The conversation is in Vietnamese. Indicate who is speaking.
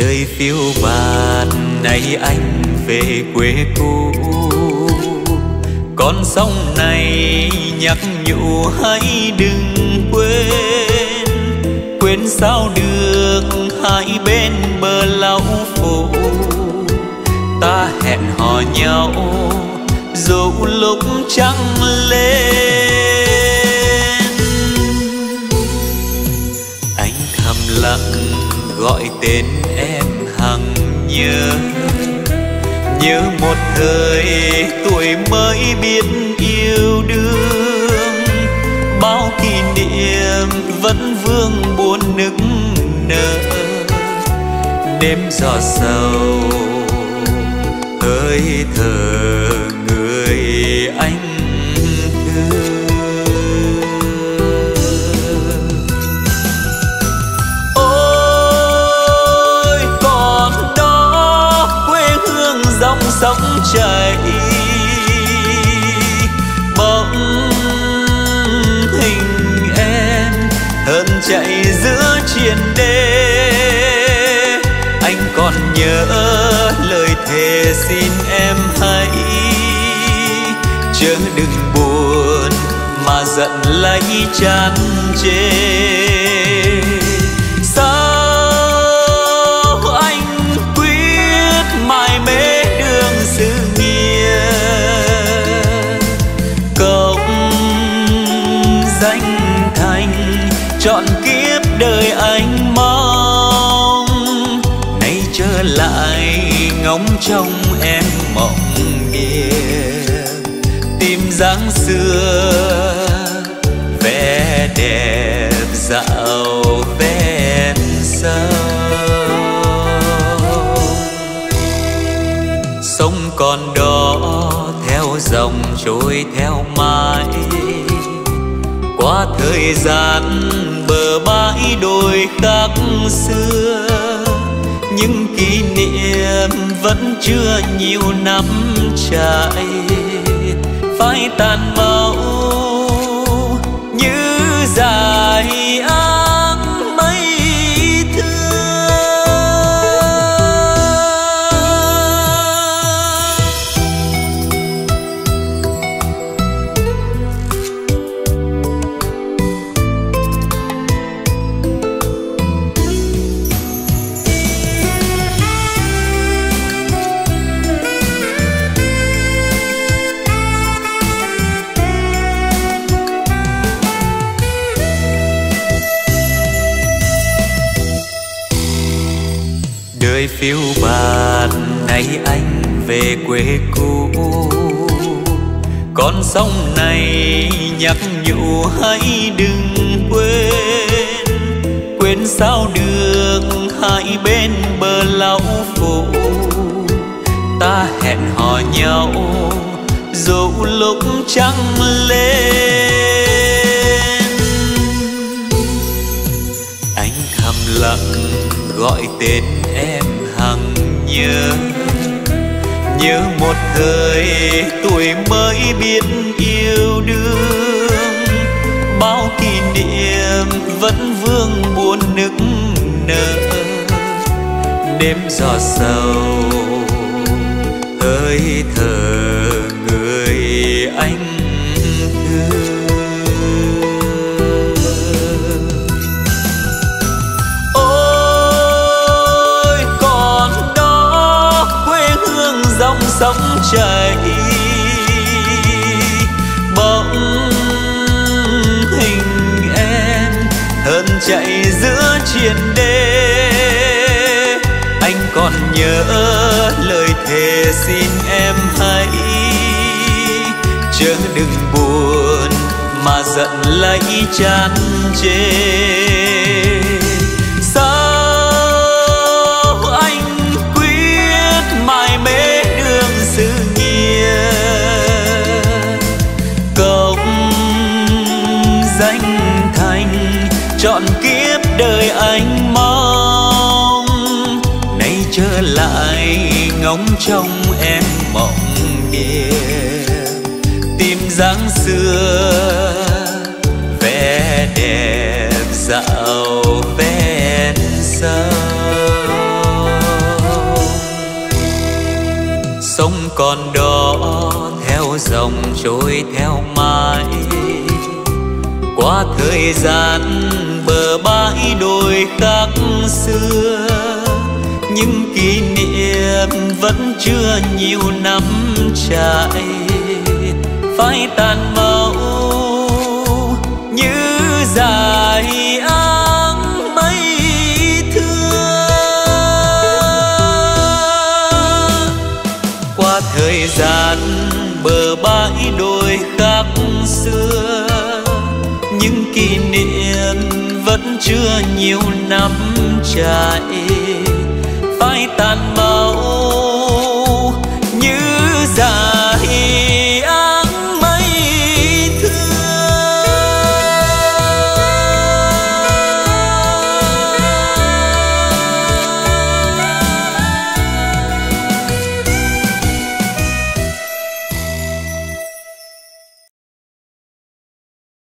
Speaker 1: đời phiêu bạt này anh về quê cũ. Con sông này nhắc nhủ hãy đừng quên quên sao được hai bên bờ lau phủ. Ta hẹn hò nhau, dù lúc trăng lên gọi tên em hằng nhớ. Nhớ một thời tuổi mới biết yêu đương. Bao kỷ niệm vẫn vương buồn nức nở. Đêm gió sầu, hơi thở người anh sóng chảy bóng hình em hơn chạy giữa triền đê. Anh còn nhớ lời thề xin em hãy chớ đừng buồn mà giận lấy chán chê chọn kiếp đời anh mong. Nay trở lại, ngóng trông em mộng nghĩa tìm dáng xưa, vẻ đẹp dạo ven sông. Sông còn đó theo dòng trôi theo mãi. Qua thời gian bờ bãi đôi khác xưa. Những kỷ niệm vẫn chưa nhiều năm trải. Phai tàn màu như phiêu bạt nay anh về quê cũ. Con sông này nhắc nhủ hãy đừng quên. Quên sao được hai bên bờ lão phủ. Ta hẹn hò nhau dù lúc trăng lên. Anh thầm lặng gọi tên em nhớ. Nhớ một thời tuổi mới biết yêu đương. Bao kỷ niệm vẫn vương buồn nức nở. Đêm gió sầu hơi thở người anh chạy giữa triền đê. Anh còn nhớ lời thề xin em hãy chớ đừng buồn mà giận lấy chán chê. đời anh mong. Nay trở lại, ngóng trong em mộng đêm tìm dáng xưa, vẻ đẹp dạo bên sông. Sông còn đó theo dòng trôi theo mãi. Qua thời gian bờ bãi đồi khác xưa. Những kỷ niệm vẫn chưa nhiều năm trải. Phai tàn màu như dài áng mây thưa qua thời gian bờ bãi đôi khác xưa, những kỷ niệm chưa nhiều năm trải phai tàn mơ